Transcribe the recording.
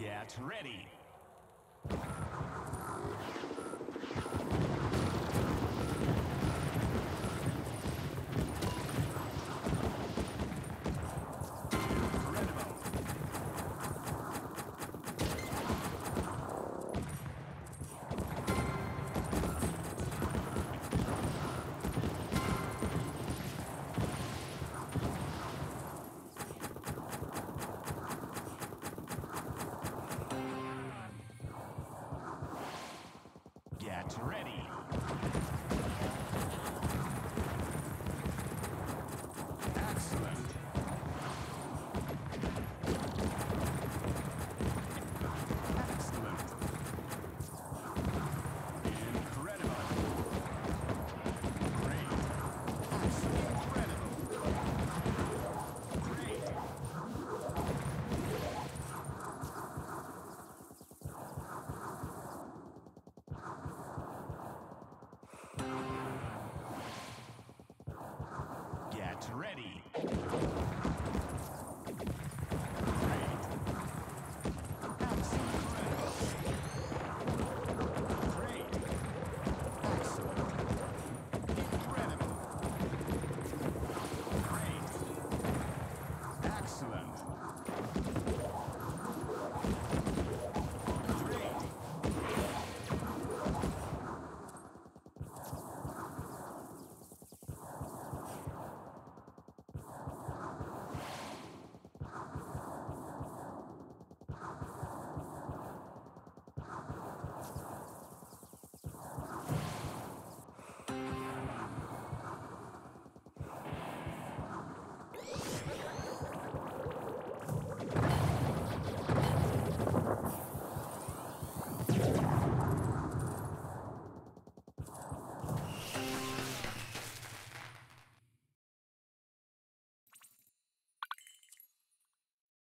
Get ready. gadgets ready. Excellent.